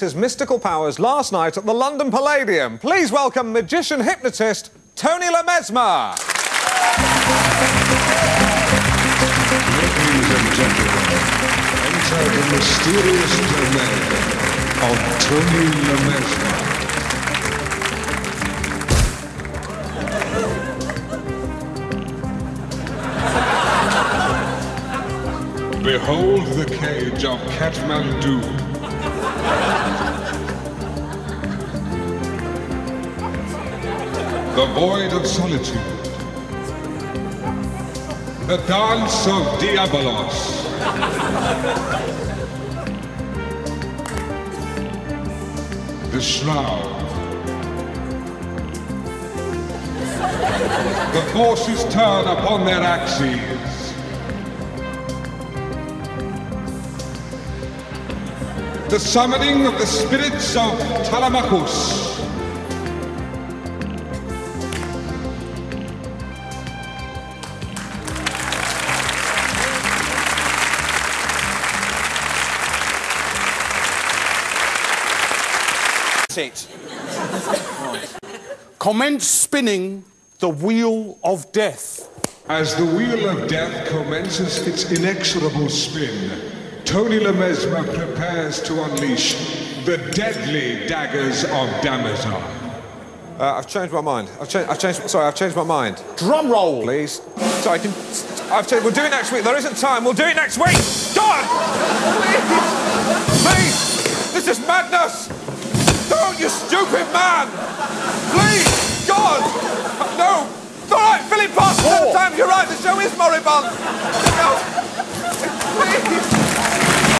his mystical powers last night at the London Palladium. Please welcome magician hypnotist Tony Le Mesmer. Ladies and gentlemen, enter the mysterious domain of Tony Le Mesmer. Behold the cage of Kathmandu. Void of solitude. The dance of Diabolos. The shroud. The forces turn upon their axes. The summoning of the spirits of Telemachus. It. Commence spinning the wheel of death. As the wheel of death commences its inexorable spin, Tony Le Mesmer prepares to unleash the deadly daggers of Damazon. Uh, I've changed my mind. I've, cha- I've changed. Sorry, I've changed my mind. Drum roll. Please. Sorry, I can. I've changed. We'll do it next week. There isn't time. We'll do it next week. God! Stupid man! Please! God! No! It's all right, Philip Parsons Four. sometimes. You're right. The show is moribund.